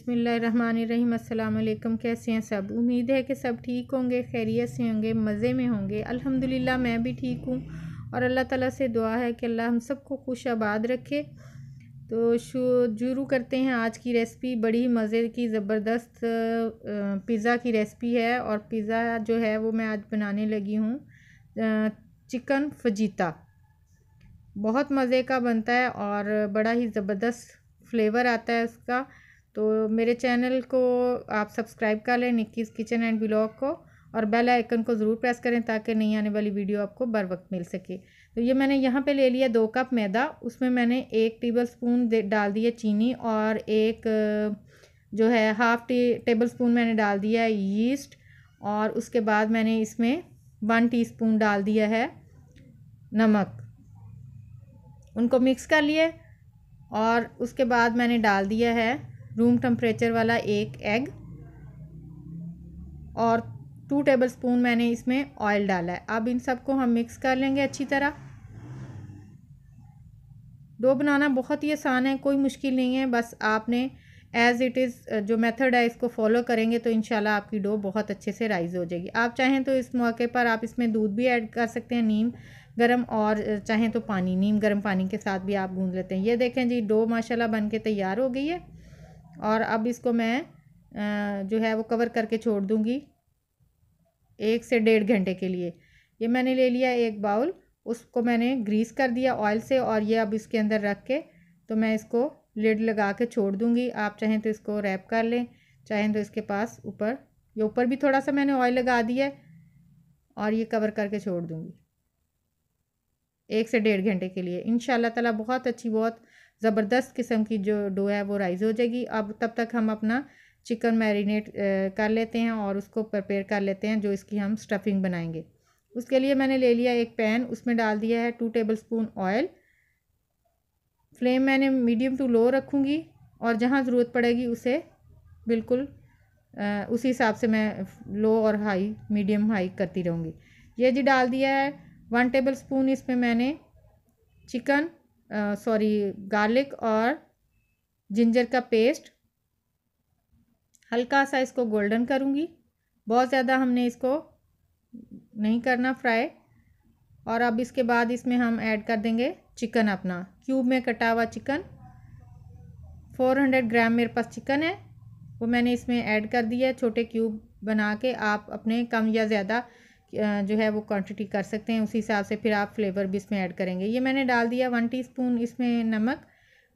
बिसमीम अल्लाम कैसे हैं सब? उम्मीद है कि सब ठीक होंगे, खैरियत से होंगे, मज़े में होंगे। अल्हम्दुलिल्लाह, मैं भी ठीक हूँ। और अल्लाह ताला से दुआ है कि अल्लाह हम सबको खुश आबाद रखे। तो शुरू करते हैं आज की रेसिपी। बड़ी मज़े की, ज़बरदस्त पिज़्ज़ा की रेसिपी है। और पिज़्ज़ा जो है, वो मैं आज बनाने लगी हूँ चिकन फजीता। बहुत मज़े का बनता है और बड़ा ही ज़बरदस्त फ्लेवर आता है उसका। तो मेरे चैनल को आप सब्सक्राइब कर लें निक्कीज़ किचन एंड ब्लॉग को और बेल आइकन को ज़रूर प्रेस करें ताकि नई आने वाली वीडियो आपको बर वक्त मिल सके। तो ये मैंने यहाँ पे ले लिया दो कप मैदा, उसमें मैंने एक टेबल स्पून डाल दिया चीनी और एक, जो है हाफ़ टी टेबल स्पून मैंने डाल दिया है यीस्ट और उसके बाद मैंने इसमें वन टीस्पून डाल दिया है नमक। उनको मिक्स कर लिए और उसके बाद मैंने डाल दिया है रूम टेम्परेचर वाला एक एग और टू टेबल स्पून मैंने इसमें ऑयल डाला है। अब इन सबको हम मिक्स कर लेंगे अच्छी तरह। डो बनाना बहुत ही आसान है, कोई मुश्किल नहीं है। बस आपने एज़ इट इज़ जो मेथड है, इसको फॉलो करेंगे तो इन आपकी डो बहुत अच्छे से राइज़ हो जाएगी। आप चाहें तो इस मौके पर आप इसमें दूध भी ऐड कर सकते हैं, नीम, गरम और चाहें तो पानी, नीम, गर्म पानी के साथ भी आप गूंद लेते हैं। ये देखें जी डो माशाल्लाह बन के तैयार हो गई है। और अब इसको मैं जो है वो कवर करके छोड़ दूँगी। एक से डेढ़ घंटे के लिए। ये मैंने ले लिया एक बाउल, उसको मैंने ग्रीस कर दिया ऑयल से और ये अब इसके अंदर रख के तो मैं इसको लिड लगा के छोड़ दूँगी। आप चाहें तो इसको रैप कर लें, चाहें तो इसके पास ऊपर, ये ऊपर भी थोड़ा सा मैंने ऑयल लगा दिया है और ये कवर करके छोड़ दूँगी। एक से डेढ़ घंटे के लिए। इन ताला बहुत अच्छी, बहुत ज़बरदस्त किस्म की जो डो है वो राइज़ हो जाएगी। अब तब तक हम अपना चिकन मैरिनेट कर लेते हैं और उसको प्रिपेयर कर लेते हैं जो इसकी हम स्टफिंग बनाएँगे। उसके लिए मैंने ले लिया एक पैन उसमें डाल दिया है two tablespoon oil flame मैंने मीडियम टू लो रखूँगी और जहाँ ज़रूरत पड़ेगी उसे बिल्कुल आ, उसी हिसाब से मैं लो और हाई मीडियम हाई करती रहूँगी। ये जी डाल दिया है वन टेबल स्पून इसमें मैंने चिकन सॉरी गार्लिक और जिंजर का पेस्ट हल्का सा इसको गोल्डन करूँगी। बहुत ज़्यादा हमने इसको नहीं करना फ्राई और अब इसके बाद इसमें हम ऐड कर देंगे चिकन अपना। क्यूब में कटा हुआ चिकन 400 ग्राम मेरे पास चिकन है। वो मैंने इसमें ऐड कर दिया है। छोटे क्यूब बना के आप अपने कम या ज़्यादा जो है वो क्वांटिटी कर सकते हैं, उसी हिसाब से फिर आप फ्लेवर भी इसमें ऐड करेंगे। ये मैंने डाल दिया वन टीस्पून इसमें नमक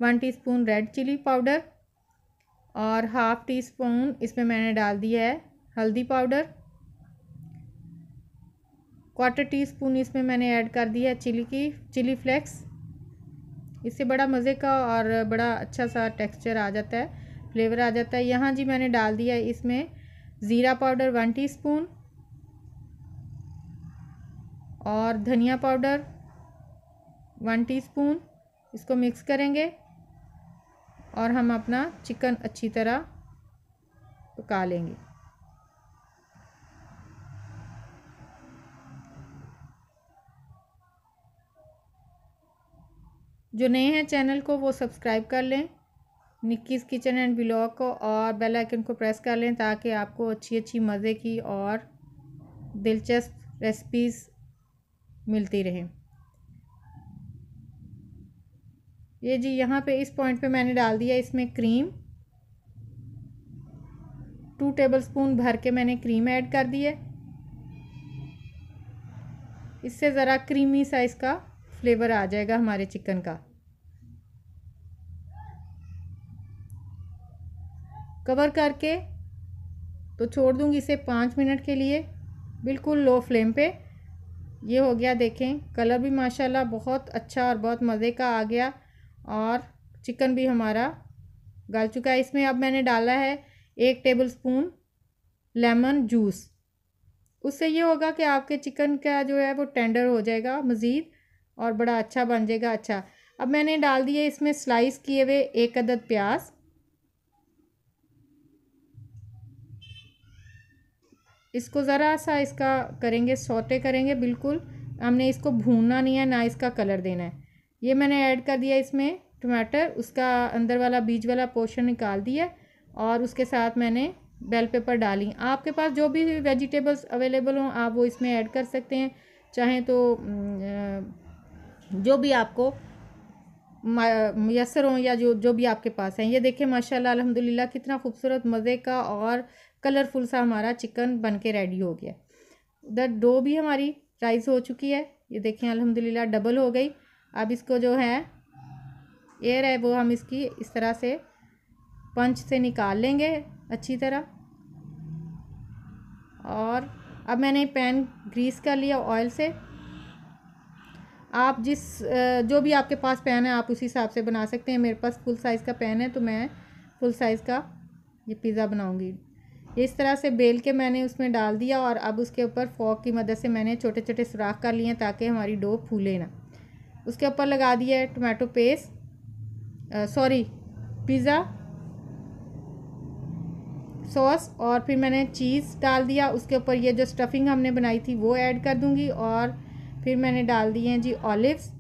one teaspoon red chilli powder और हाफ़ टी स्पून इसमें मैंने डाल दिया है हल्दी पाउडर क्वार्टर टी स्पून इसमें मैंने ऐड कर दिया है चिली की चिली फ्लेक्स इससे बड़ा मज़े का और बड़ा अच्छा सा टेक्सचर आ जाता है फ्लेवर आ जाता है। यहाँ जी मैंने डाल दिया है इसमें ज़ीरा पाउडर वन टीस्पून और धनिया पाउडर वन टीस्पून इसको मिक्स करेंगे और हम अपना चिकन अच्छी तरह पका लेंगे। जो नए हैं चैनल को वो सब्सक्राइब कर लें, निक्कीज़ किचन एंड ब्लॉग को और बेल आइकन को प्रेस कर लें ताकि आपको अच्छी अच्छी मज़े की और दिलचस्प रेसिपीज़ मिलती रहे। ये जी, यहाँ पे इस पॉइंट पे मैंने डाल दिया इसमें क्रीम टू टेबल स्पून भर के मैंने क्रीम ऐड कर दी है इससे ज़रा क्रीमी सा इसका फ्लेवर आ जाएगा हमारे चिकन का। कवर करके तो छोड़ दूँगी इसे पाँच मिनट के लिए, बिल्कुल लो फ्लेम पे। ये हो गया देखें, कलर भी माशाल्लाह बहुत अच्छा और बहुत मज़े का आ गया और चिकन भी हमारा गल चुका है। इसमें अब मैंने डाला है एक टेबल स्पून लेमन जूस। उससे ये होगा कि आपके चिकन का जो है वो टेंडर हो जाएगा मज़ीद और बड़ा अच्छा बन जाएगा। अच्छा अब मैंने डाल दिए इसमें स्लाइस किए हुए एक अदद प्याज। इसको ज़रा सा इसका करेंगे, सोते करेंगे, बिल्कुल। हमने इसको भूनना नहीं है, ना इसका कलर देना है। ये मैंने ऐड कर दिया इसमें टमाटर, उसका अंदर वाला बीज वाला पोर्शन निकाल दिया और उसके साथ मैंने बेल पेपर डाली। आपके पास जो भी वेजिटेबल्स अवेलेबल हों, आप वो इसमें ऐड कर सकते हैं। चाहें तो जो भी आपको मैसर हों या जो जो भी आपके पास हैं। ये देखें माशाल्लाह, अल्हम्दुलिल्लाह, कितना खूबसूरत, मज़े का और कलरफुल सा हमारा चिकन बन के रेडी हो गया। उधर डो भी हमारी राइस हो चुकी है। ये देखें अल्हम्दुलिल्लाह डबल हो गई। अब इसको जो है एयर है, वो हम इसकी इस तरह से पंच से निकाल लेंगे अच्छी तरह। और अब मैंने पैन ग्रीस कर लिया ऑयल से। आप जिस जो भी आपके पास पैन है, आप उसी हिसाब से बना सकते हैं। मेरे पास फुल साइज़ का पैन है तो मैं फुल साइज़ का ये पिज़्ज़ा बनाऊँगी। इस तरह से बेल के मैंने उसमें डाल दिया और अब उसके ऊपर फॉक की मदद से मैंने छोटे छोटे सुराख कर लिए ताकि हमारी डो फूले ना। उसके ऊपर लगा दिया है tomato paste sorry pizza sauce और फिर मैंने चीज़ डाल दिया। उसके ऊपर ये जो स्टफिंग हमने बनाई थी वो ऐड कर दूँगी और फिर मैंने डाल दिए हैं जी ऑलिव्स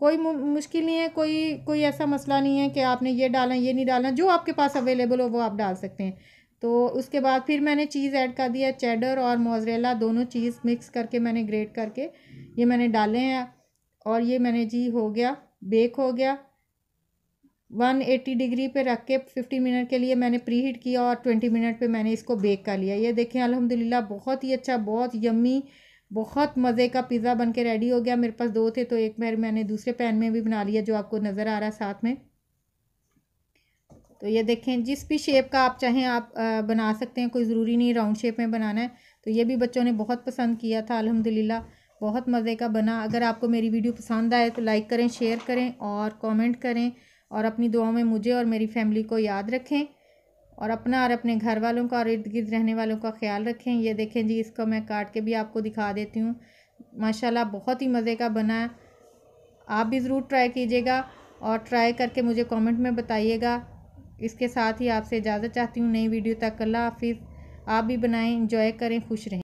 कोई मुश्किल नहीं है, कोई कोई ऐसा मसला नहीं है कि आपने ये डालना ये नहीं डालना जो आपके पास अवेलेबल हो वो आप डाल सकते हैं। तो उसके बाद फिर मैंने चीज़ ऐड कर दिया, चेडर और मोजरेला दोनों चीज़ मिक्स करके मैंने ग्रेट करके ये मैंने डाले हैं। और ये मैंने जी हो गया, बेक हो गया। 180 डिग्री पे रख के 50 मिनट के लिए मैंने प्री हीट किया और 20 मिनट पे मैंने इसको बेक कर लिया। ये देखें, अल्हम्दुलिल्लाह बहुत ही अच्छा बहुत यम्मी, बहुत मज़े का पिज़्ज़ा बन के रेडी हो गया। मेरे पास दो थे तो एक बार मैंने दूसरे पैन में भी बना लिया जो आपको नज़र आ रहा है साथ में। तो ये देखें, जिस भी शेप का आप चाहें आप बना सकते हैं, कोई ज़रूरी नहीं राउंड शेप में बनाना है। तो ये भी बच्चों ने बहुत पसंद किया था, अल्हम्दुलिल्लाह, बहुत मज़े का बना। अगर आपको मेरी वीडियो पसंद आए तो लाइक करें शेयर करें और कमेंट करें और अपनी दुआओं में मुझे और मेरी फैमिली को याद रखें और अपना और अपने घर वालों का और इर्द गिर्द रहने वालों का ख्याल रखें। ये देखें जी, इसको मैं काट के भी आपको दिखा देती हूँ। माशाल्लाह, बहुत ही मज़े का बना आप भी ज़रूर ट्राई कीजिएगा और ट्राई करके मुझे कमेंट में बताइएगा। इसके साथ ही आपसे इजाज़त चाहती हूँ नई वीडियो तक। अल्लाह हाफिज़। आप भी बनाएँ इंजॉय करें, खुश रहें।